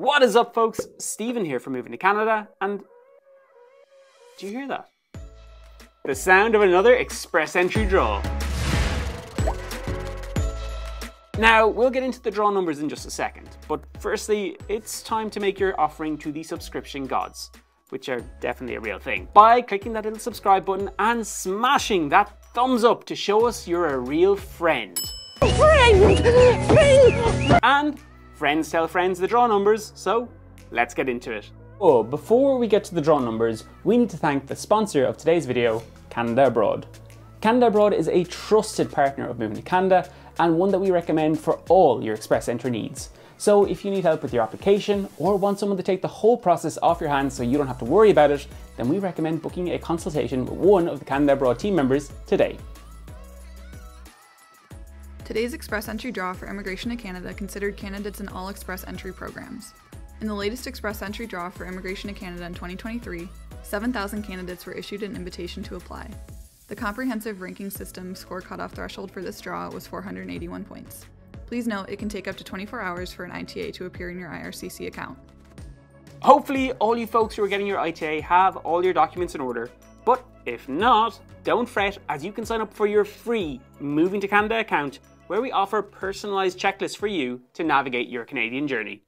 What is up, folks? Stephen here from Moving to Canada, and do you hear that? The sound of another express entry draw. Now, we'll get into the draw numbers in just a second, but firstly, it's time to make your offering to the subscription gods, which are definitely a real thing, by clicking that little subscribe button and smashing that thumbs up to show us you're a real friend. Friend! Friend! And Friends tell friends the draw numbers, so let's get into it. Oh, before we get to the draw numbers, we need to thank the sponsor of today's video, Canada Abroad. Canada Abroad is a trusted partner of Moving to Canada and one that we recommend for all your express entry needs. So if you need help with your application or want someone to take the whole process off your hands so you don't have to worry about it, then we recommend booking a consultation with one of the Canada Abroad team members today. Today's Express Entry draw for Immigration to Canada considered candidates in all Express Entry programs. In the latest Express Entry draw for Immigration to Canada in 2023, 7,000 candidates were issued an invitation to apply. The comprehensive ranking system score cutoff threshold for this draw was 481 points. Please note it can take up to 24 hours for an ITA to appear in your IRCC account. Hopefully, all you folks who are getting your ITA have all your documents in order. But if not, don't fret as you can sign up for your free Moving to Canada account where we offer personalised checklists for you to navigate your Canadian journey.